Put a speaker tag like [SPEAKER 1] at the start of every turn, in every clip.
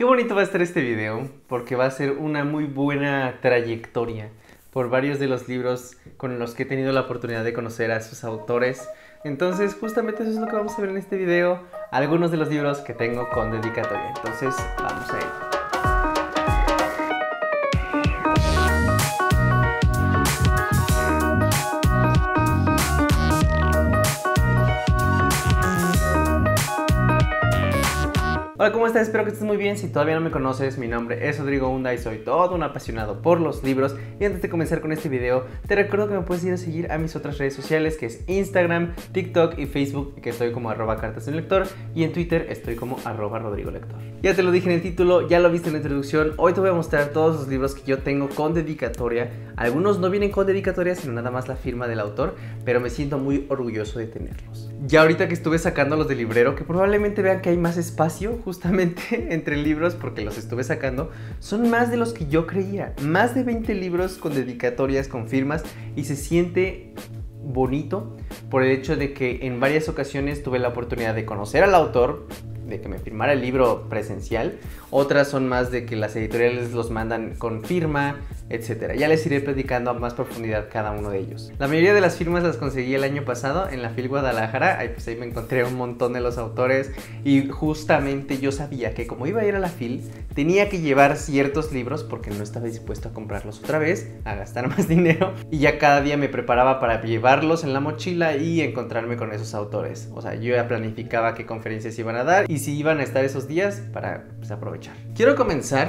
[SPEAKER 1] Qué bonito va a estar este video porque va a ser una muy buena trayectoria por varios de los libros con los que he tenido la oportunidad de conocer a sus autores. Entonces justamente eso es lo que vamos a ver en este video, algunos de los libros que tengo con dedicatoria. Entonces vamos a ello. Estás? Espero que estés muy bien. Si todavía no me conoces, mi nombre es Rodrigo Hunda y soy todo un apasionado por los libros. Y antes de comenzar con este video, te recuerdo que me puedes ir a seguir a mis otras redes sociales, que es Instagram, TikTok y Facebook, que estoy como arroba cartas en lector. Y en Twitter estoy como arroba Rodrigo Lector. Ya te lo dije en el título, ya lo viste en la introducción. Hoy te voy a mostrar todos los libros que yo tengo con dedicatoria. Algunos no vienen con dedicatoria, sino nada más la firma del autor, pero me siento muy orgulloso de tenerlos. Ya ahorita que estuve sacando los del librero, que probablemente vean que hay más espacio justamente entre libros porque los estuve sacando, son más de los que yo creía. Más de 20 libros con dedicatorias, con firmas y se siente bonito por el hecho de que en varias ocasiones tuve la oportunidad de conocer al autor, de que me firmara el libro presencial, otras son más de que las editoriales los mandan con firma, etc. Ya les iré platicando a más profundidad cada uno de ellos. La mayoría de las firmas las conseguí el año pasado en la FIL Guadalajara, ahí, pues ahí me encontré un montón de los autores y justamente yo sabía que como iba a ir a la FIL, tenía que llevar ciertos libros porque no estaba dispuesto a comprarlos otra vez, a gastar más dinero y ya cada día me preparaba para llevarlos en la mochila y encontrarme con esos autores. O sea, yo ya planificaba qué conferencias iban a dar y si iban a estar esos días para pues, aprovechar. Quiero comenzar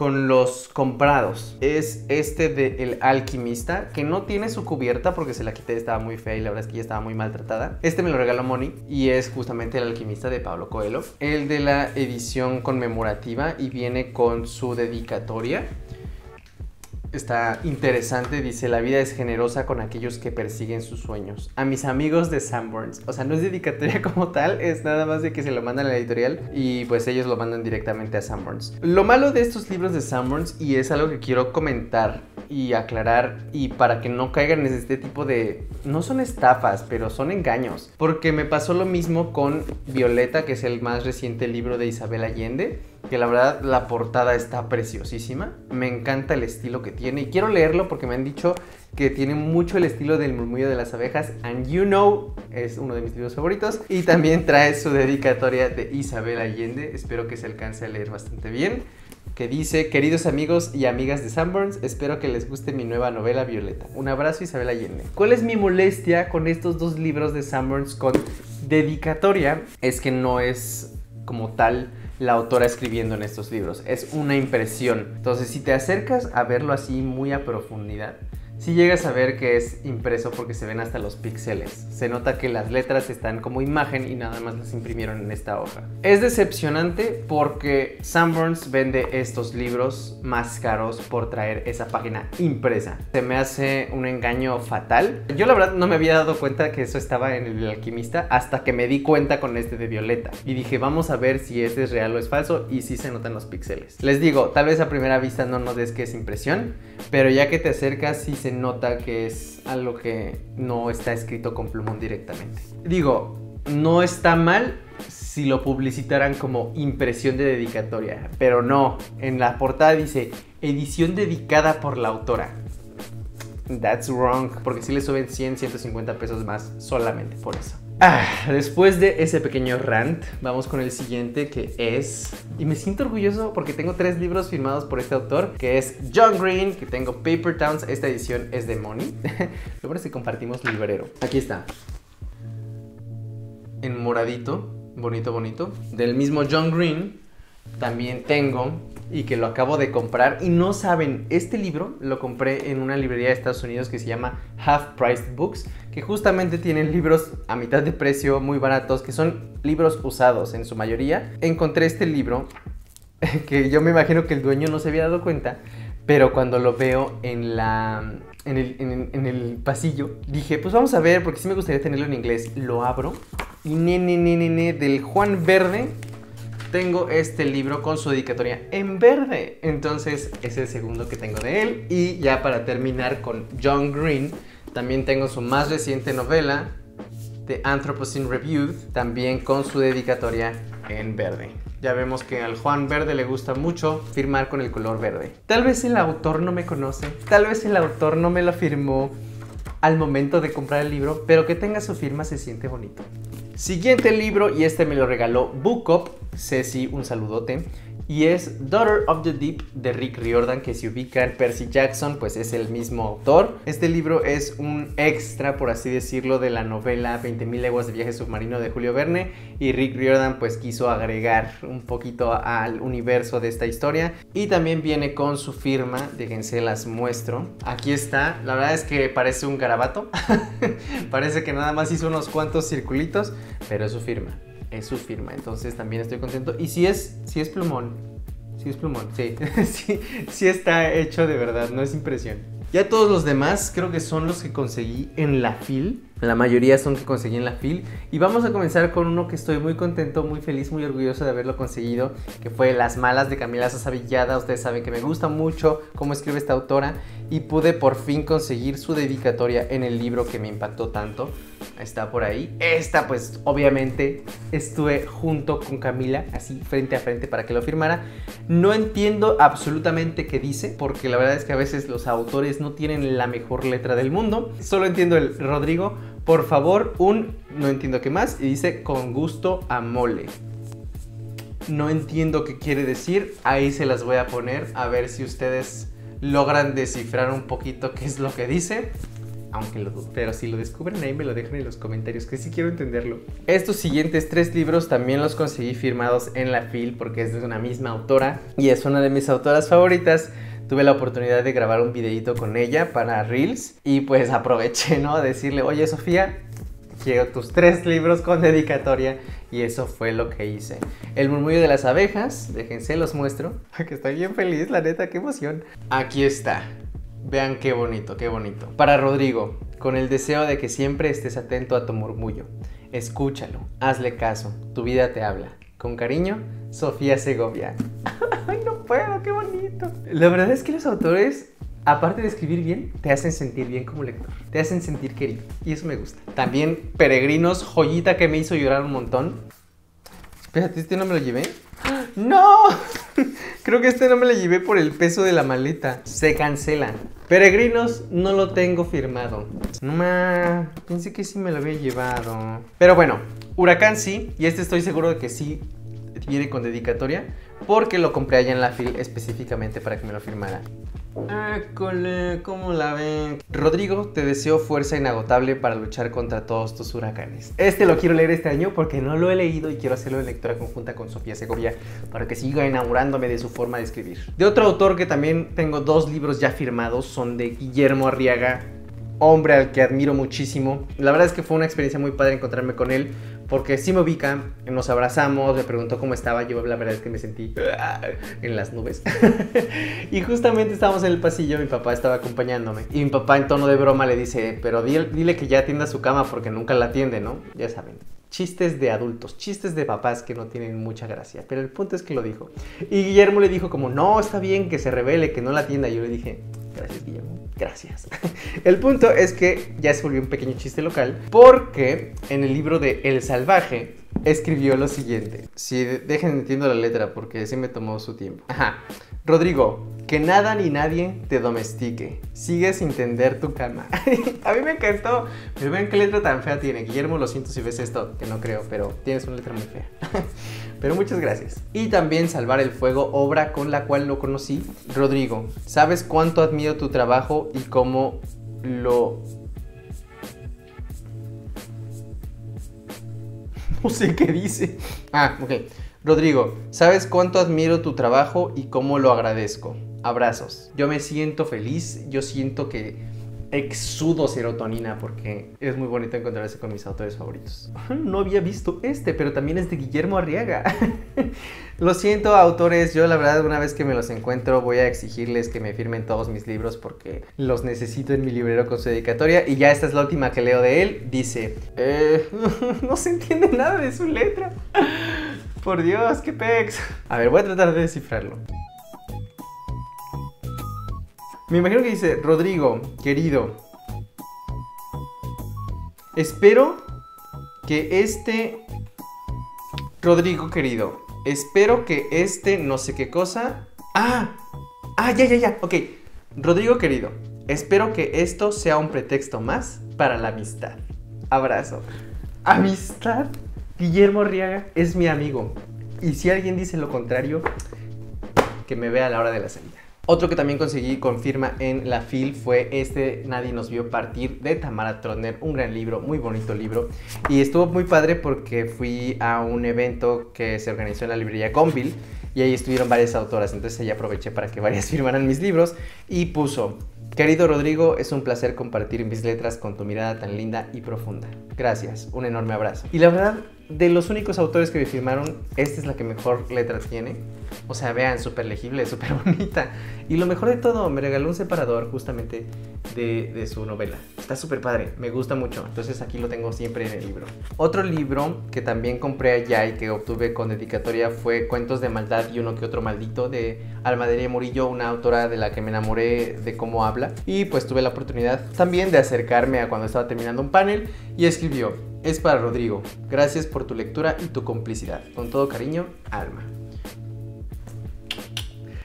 [SPEAKER 1] con los comprados. Es este de El Alquimista, que no tiene su cubierta porque se la quité, estaba muy fea y la verdad es que ya estaba muy maltratada. Este me lo regaló Moni y es justamente El Alquimista de Pablo Coelho. El de la edición conmemorativa y viene con su dedicatoria está interesante. Dice, la vida es generosa con aquellos que persiguen sus sueños. A mis amigos de Sanborns. O sea, no es dedicatoria como tal, es nada más de que se lo mandan a la editorial y pues ellos lo mandan directamente a Sanborns. Lo malo de estos libros de Sanborns, y es algo que quiero comentar y aclarar, y para que no caigan en este tipo de... No son estafas, pero son engaños. Porque me pasó lo mismo con Violeta, que es el más reciente libro de Isabel Allende que la verdad la portada está preciosísima. Me encanta el estilo que tiene y quiero leerlo porque me han dicho que tiene mucho el estilo del murmullo de las abejas. And You Know es uno de mis libros favoritos. Y también trae su dedicatoria de Isabel Allende. Espero que se alcance a leer bastante bien. Que dice, queridos amigos y amigas de Sanborns, espero que les guste mi nueva novela Violeta. Un abrazo Isabel Allende. ¿Cuál es mi molestia con estos dos libros de Sanborns con dedicatoria? Es que no es como tal la autora escribiendo en estos libros. Es una impresión. Entonces, si te acercas a verlo así muy a profundidad, si llegas a ver que es impreso porque se ven hasta los píxeles. Se nota que las letras están como imagen y nada más las imprimieron en esta hoja. Es decepcionante porque Sanborns vende estos libros más caros por traer esa página impresa. Se me hace un engaño fatal. Yo la verdad no me había dado cuenta que eso estaba en el alquimista hasta que me di cuenta con este de Violeta. Y dije, vamos a ver si este es real o es falso y si se notan los píxeles. Les digo, tal vez a primera vista no nos des que es impresión, pero ya que te acercas sí se nota que es algo que no está escrito con plumón directamente. Digo, no está mal si lo publicitaran como impresión de dedicatoria, pero no, en la portada dice edición dedicada por la autora. That's wrong, porque si le suben 100, 150 pesos más solamente por eso. Ah, después de ese pequeño rant, vamos con el siguiente que es... Y me siento orgulloso porque tengo tres libros firmados por este autor, que es John Green, que tengo Paper Towns, esta edición es de Money. Lo bueno es que compartimos librero. Aquí está. En moradito, bonito, bonito. Del mismo John Green, también tengo y que lo acabo de comprar. Y no saben, este libro lo compré en una librería de Estados Unidos que se llama Half Priced Books, que justamente tienen libros a mitad de precio, muy baratos, que son libros usados en su mayoría. Encontré este libro, que yo me imagino que el dueño no se había dado cuenta, pero cuando lo veo en la... En el, en el pasillo, dije, pues vamos a ver, porque sí me gustaría tenerlo en inglés. Lo abro y nene, nene, nene, del Juan Verde tengo este libro con su dedicatoria en verde. Entonces es el segundo que tengo de él. Y ya para terminar con John Green, también tengo su más reciente novela, The Anthropocene Reviewed, también con su dedicatoria en verde. Ya vemos que al Juan Verde le gusta mucho firmar con el color verde. Tal vez el autor no me conoce, tal vez el autor no me lo firmó al momento de comprar el libro, pero que tenga su firma se siente bonito. Siguiente libro, y este me lo regaló Bookop. Ceci, un saludote y es Daughter of the Deep de Rick Riordan, que si ubican Percy Jackson, pues es el mismo autor. Este libro es un extra, por así decirlo, de la novela 20.000 leguas de viaje submarino de Julio Verne. Y Rick Riordan pues quiso agregar un poquito al universo de esta historia. Y también viene con su firma, déjense las muestro. Aquí está, la verdad es que parece un garabato, parece que nada más hizo unos cuantos circulitos, pero es su firma es su firma. Entonces también estoy contento. Y si es, si es plumón, si es plumón, sí, sí, sí está hecho de verdad, no es impresión. Ya todos los demás creo que son los que conseguí en la FIL. La mayoría son que conseguí en la FIL. Y vamos a comenzar con uno que estoy muy contento, muy feliz, muy orgulloso de haberlo conseguido. Que fue Las Malas de Camila Sosa Villada. Ustedes saben que me gusta mucho cómo escribe esta autora. Y pude por fin conseguir su dedicatoria en el libro que me impactó tanto está por ahí. Esta pues obviamente estuve junto con Camila, así frente a frente para que lo firmara. No entiendo absolutamente qué dice, porque la verdad es que a veces los autores no tienen la mejor letra del mundo. Solo entiendo el Rodrigo, por favor, un no entiendo qué más, y dice con gusto a mole. No entiendo qué quiere decir, ahí se las voy a poner a ver si ustedes logran descifrar un poquito qué es lo que dice aunque lo. Pero si lo descubren ahí me lo dejan en los comentarios, que sí quiero entenderlo. Estos siguientes tres libros también los conseguí firmados en la FIL porque es de una misma autora y es una de mis autoras favoritas. Tuve la oportunidad de grabar un videito con ella para Reels y pues aproveché, ¿no? A decirle, oye Sofía, quiero tus tres libros con dedicatoria y eso fue lo que hice. El murmullo de las abejas, déjense los muestro, que estoy bien feliz, la neta, qué emoción. Aquí está. Vean qué bonito, qué bonito. Para Rodrigo, con el deseo de que siempre estés atento a tu murmullo. Escúchalo, hazle caso, tu vida te habla. Con cariño, Sofía Segovia. Ay, no puedo, qué bonito. La verdad es que los autores, aparte de escribir bien, te hacen sentir bien como lector. Te hacen sentir querido. Y eso me gusta. También Peregrinos, joyita que me hizo llorar un montón. Espérate, ¿este no me lo llevé? ¡No! Creo que este no me lo llevé por el peso de la maleta. Se cancela. Peregrinos, no lo tengo firmado. No. Pensé que sí me lo había llevado. Pero bueno, Huracán sí. Y este estoy seguro de que sí viene con dedicatoria. Porque lo compré allá en la fil específicamente para que me lo firmara. Ah, cole, ¿cómo la ven? Rodrigo, te deseo fuerza inagotable para luchar contra todos tus huracanes. Este lo quiero leer este año porque no lo he leído y quiero hacerlo en lectura conjunta con Sofía Segovia para que siga enamorándome de su forma de escribir. De otro autor que también tengo dos libros ya firmados son de Guillermo Arriaga, hombre al que admiro muchísimo. La verdad es que fue una experiencia muy padre encontrarme con él porque sí me ubica, nos abrazamos, me preguntó cómo estaba, yo la verdad es que me sentí en las nubes. y justamente estábamos en el pasillo, mi papá estaba acompañándome. Y mi papá en tono de broma le dice, pero dile, que ya atienda su cama porque nunca la atiende, ¿no? Ya saben. Chistes de adultos, chistes de papás que no tienen mucha gracia. Pero el punto es que lo dijo. Y Guillermo le dijo como, no, está bien que se revele, que no la atienda. Y yo le dije, gracias Guillermo Gracias. El punto es que ya se volvió un pequeño chiste local porque en el libro de El Salvaje escribió lo siguiente. Si dejen entiendo la letra porque sí me tomó su tiempo. Ajá. Rodrigo, que nada ni nadie te domestique. Sigue sin tender tu cama. a mí me encantó. Pero ven qué letra tan fea tiene. Guillermo, lo siento si ves esto, que no creo, pero tienes una letra muy fea. pero muchas gracias. Y también Salvar el Fuego, obra con la cual lo conocí. Rodrigo, ¿sabes cuánto admiro tu trabajo y cómo lo... No sé qué dice. Ah, ok. Rodrigo, ¿sabes cuánto admiro tu trabajo y cómo lo agradezco? Abrazos. Yo me siento feliz, yo siento que exudo serotonina porque es muy bonito encontrarse con mis autores favoritos. No había visto este, pero también es de Guillermo Arriaga. Lo siento, autores, yo la verdad una vez que me los encuentro voy a exigirles que me firmen todos mis libros porque los necesito en mi librero con su dedicatoria y ya esta es la última que leo de él. Dice, eh, no se entiende nada de su letra. Por Dios, qué pex. A ver, voy a tratar de descifrarlo. Me imagino que dice, Rodrigo, querido, espero que este Rodrigo querido, espero que este no sé qué cosa... Ah, ah, ya, ya, ya, ok. Rodrigo querido, espero que esto sea un pretexto más para la amistad. Abrazo. ¿Amistad? Guillermo Riaga es mi amigo. Y si alguien dice lo contrario, que me vea a la hora de la salida. Otro que también conseguí con firma en la FIL fue este Nadie nos vio partir de Tamara Trotner, un gran libro, muy bonito libro. Y estuvo muy padre porque fui a un evento que se organizó en la librería Gonville y ahí estuvieron varias autoras, entonces ahí aproveché para que varias firmaran mis libros y puso Querido Rodrigo, es un placer compartir mis letras con tu mirada tan linda y profunda. Gracias, un enorme abrazo. Y la verdad, de los únicos autores que me firmaron, esta es la que mejor letra tiene. O sea, vean, súper legible, súper bonita. Y lo mejor de todo, me regaló un separador justamente de, su novela. Está súper padre, me gusta mucho. Entonces aquí lo tengo siempre en el libro. Otro libro que también compré allá y que obtuve con dedicatoria fue Cuentos de Maldad y uno que otro maldito de Almadería Murillo, una autora de la que me enamoré de cómo habla. Y pues tuve la oportunidad también de acercarme a cuando estaba terminando un panel y escribió, es para Rodrigo, gracias por tu lectura y tu complicidad. Con todo cariño, Alma.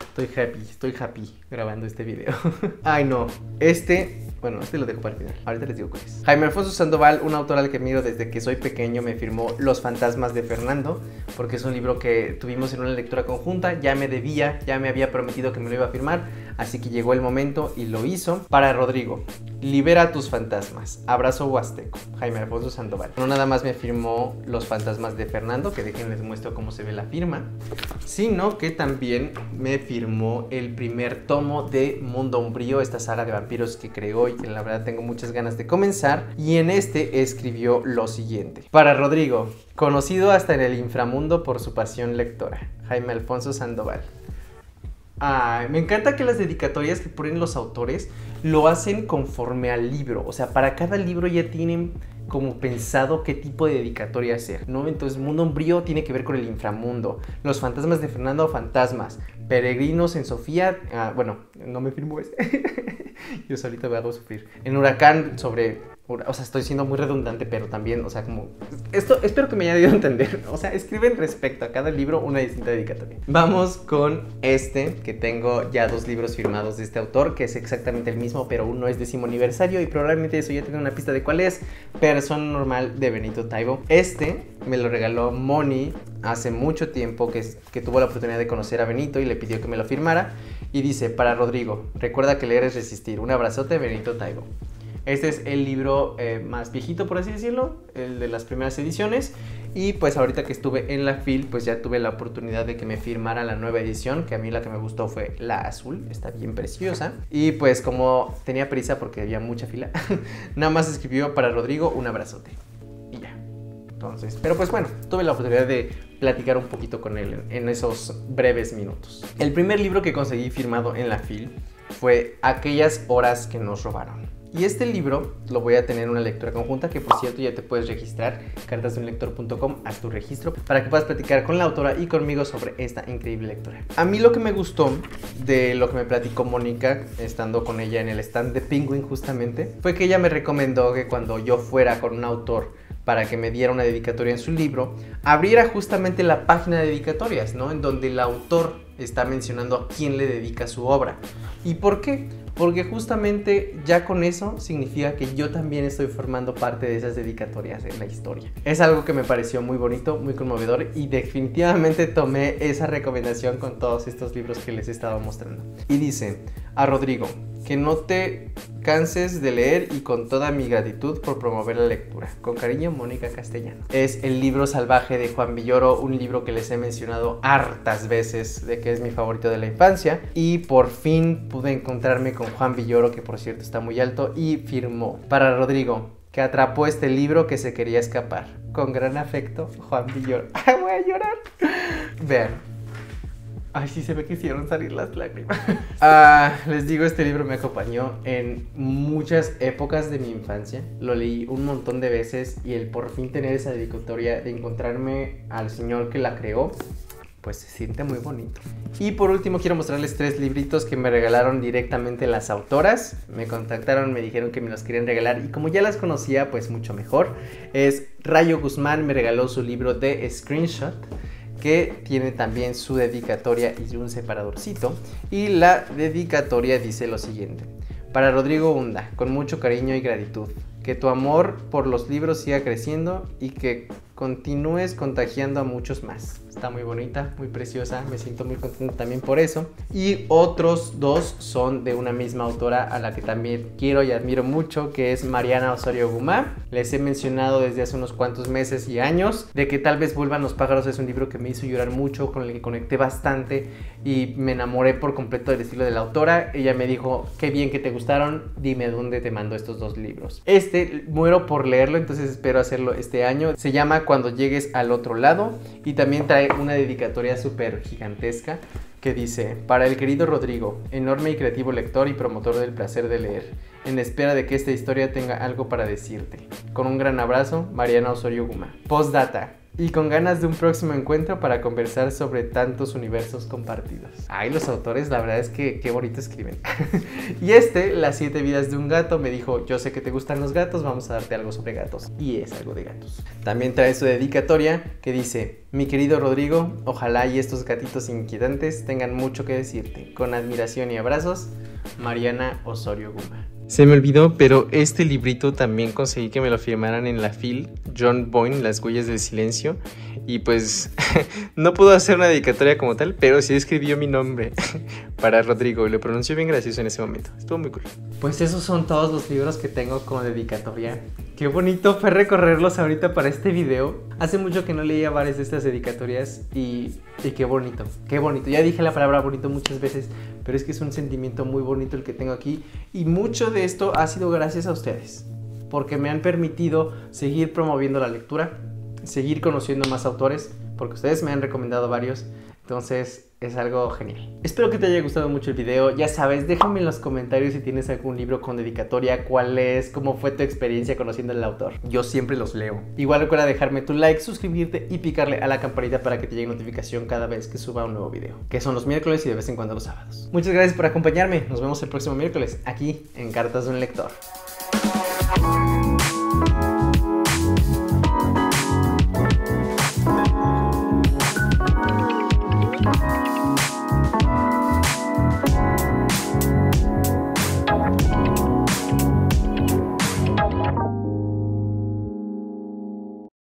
[SPEAKER 1] Estoy happy, estoy happy grabando este video. Ay no, este bueno, este lo dejo para el final. Ahorita les digo cuál es. Jaime Alfonso Sandoval, un autor al que miro desde que soy pequeño, me firmó Los fantasmas de Fernando, porque es un libro que tuvimos en una lectura conjunta. Ya me debía, ya me había prometido que me lo iba a firmar, así que llegó el momento y lo hizo. Para Rodrigo, Libera tus fantasmas. Abrazo huasteco. Jaime Alfonso Sandoval. No nada más me firmó Los fantasmas de Fernando, que dejen les muestro cómo se ve la firma, sino que también me firmó el primer tomo de Mundo Umbrío, esta saga de vampiros que creó que la verdad tengo muchas ganas de comenzar. Y en este escribió lo siguiente. Para Rodrigo, conocido hasta en el inframundo por su pasión lectora. Jaime Alfonso Sandoval. me encanta que las dedicatorias que ponen los autores lo hacen conforme al libro. O sea, para cada libro ya tienen como pensado qué tipo de dedicatoria hacer, ¿no? Entonces, Mundo Umbrío tiene que ver con el inframundo. Los fantasmas de Fernando, fantasmas. Peregrinos en Sofía, ah, bueno, no me firmo ese. Yo solito me hago sufrir. En Huracán sobre o sea, estoy siendo muy redundante, pero también, o sea, como... Esto espero que me haya ido a entender. O sea, escriben respecto a cada libro una distinta dedicatoria. Vamos con este, que tengo ya dos libros firmados de este autor, que es exactamente el mismo, pero uno es décimo aniversario y probablemente eso ya tenga una pista de cuál es. Persona normal de Benito Taibo. Este me lo regaló Moni hace mucho tiempo, que, que tuvo la oportunidad de conocer a Benito y le pidió que me lo firmara. Y dice, para Rodrigo, recuerda que leer es resistir. Un abrazote, Benito Taibo. Este es el libro eh, más viejito, por así decirlo, el de las primeras ediciones. Y pues ahorita que estuve en la FIL, pues ya tuve la oportunidad de que me firmara la nueva edición, que a mí la que me gustó fue la azul, está bien preciosa. Y pues como tenía prisa porque había mucha fila, nada más escribió para Rodrigo un abrazote. Y ya. Entonces, pero pues bueno, tuve la oportunidad de platicar un poquito con él en esos breves minutos. El primer libro que conseguí firmado en la FIL fue Aquellas horas que nos robaron y este libro lo voy a tener en una lectura conjunta, que por cierto ya te puedes registrar, cartasdeunlector.com, haz tu registro, para que puedas platicar con la autora y conmigo sobre esta increíble lectura. A mí lo que me gustó de lo que me platicó Mónica, estando con ella en el stand de Penguin justamente, fue que ella me recomendó que cuando yo fuera con un autor para que me diera una dedicatoria en su libro, abriera justamente la página de dedicatorias, ¿no? En donde el autor está mencionando a quién le dedica su obra. ¿Y por qué? Porque justamente ya con eso significa que yo también estoy formando parte de esas dedicatorias en la historia. Es algo que me pareció muy bonito, muy conmovedor y definitivamente tomé esa recomendación con todos estos libros que les he mostrando. Y dice a Rodrigo, que no te canses de leer y con toda mi gratitud por promover la lectura. Con cariño, Mónica Castellano. Es el libro salvaje de Juan Villoro, un libro que les he mencionado hartas veces de que es mi favorito de la infancia. Y por fin pude encontrarme con Juan Villoro, que por cierto está muy alto, y firmó. Para Rodrigo, que atrapó este libro que se quería escapar. Con gran afecto, Juan Villoro. Voy a llorar. Vean, Ay, sí se ve que hicieron salir las lágrimas. Ah, les digo, este libro me acompañó en muchas épocas de mi infancia. Lo leí un montón de veces y el por fin tener esa dedicatoria de encontrarme al señor que la creó pues se siente muy bonito. Y por último quiero mostrarles tres libritos que me regalaron directamente las autoras. Me contactaron, me dijeron que me los querían regalar y como ya las conocía, pues mucho mejor. Es Rayo Guzmán me regaló su libro de Screenshot que tiene también su dedicatoria y un separadorcito. Y la dedicatoria dice lo siguiente. Para Rodrigo Hunda, con mucho cariño y gratitud. Que tu amor por los libros siga creciendo y que continúes contagiando a muchos más. Está muy bonita, muy preciosa, me siento muy contento también por eso. Y otros dos son de una misma autora a la que también quiero y admiro mucho, que es Mariana Osorio Gumá. Les he mencionado desde hace unos cuantos meses y años de que tal vez vuelvan los pájaros es un libro que me hizo llorar mucho, con el que conecté bastante y me enamoré por completo del estilo de la autora. Ella me dijo, qué bien que te gustaron, dime dónde te mando estos dos libros. Este muero por leerlo, entonces espero hacerlo este año. Se llama Cuando llegues al otro lado y también trae una dedicatoria súper gigantesca que dice, para el querido Rodrigo, enorme y creativo lector y promotor del placer de leer, en espera de que esta historia tenga algo para decirte. Con un gran abrazo, Mariana Osorio Guma. Postdata, y con ganas de un próximo encuentro para conversar sobre tantos universos compartidos. Ay, los autores, la verdad es que qué bonito escriben. y este, Las siete vidas de un gato, me dijo, yo sé que te gustan los gatos, vamos a darte algo sobre gatos. Y es algo de gatos. También trae su dedicatoria que dice, mi querido Rodrigo, ojalá y estos gatitos inquietantes tengan mucho que decirte. Con admiración y abrazos, Mariana Osorio Guma. Se me olvidó, pero este librito también conseguí que me lo firmaran en la FIL, John Boyne, Las huellas del silencio. Y pues no pudo hacer una dedicatoria como tal, pero sí escribió mi nombre para Rodrigo y lo pronunció bien gracioso en ese momento. Estuvo muy cool. Pues esos son todos los libros que tengo como dedicatoria. Qué bonito fue recorrerlos ahorita para este video. Hace mucho que no leía varias de estas dedicatorias y, y, qué bonito, qué bonito. Ya dije la palabra bonito muchas veces, pero es que es un sentimiento muy bonito el que tengo aquí y mucho de esto ha sido gracias a ustedes, porque me han permitido seguir promoviendo la lectura, seguir conociendo más autores, porque ustedes me han recomendado varios entonces es algo genial. Espero que te haya gustado mucho el video. Ya sabes, déjame en los comentarios si tienes algún libro con dedicatoria, cuál es, cómo fue tu experiencia conociendo al autor. Yo siempre los leo. Igual recuerda dejarme tu like, suscribirte y picarle a la campanita para que te llegue notificación cada vez que suba un nuevo video. Que son los miércoles y de vez en cuando los sábados. Muchas gracias por acompañarme. Nos vemos el próximo miércoles aquí en Cartas de un Lector.